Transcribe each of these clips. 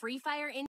Free Fire in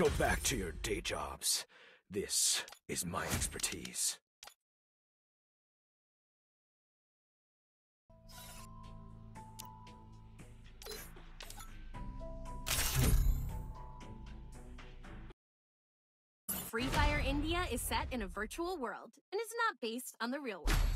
Go back to your day jobs. This is my expertise. Free Fire India is set in a virtual world and is not based on the real world.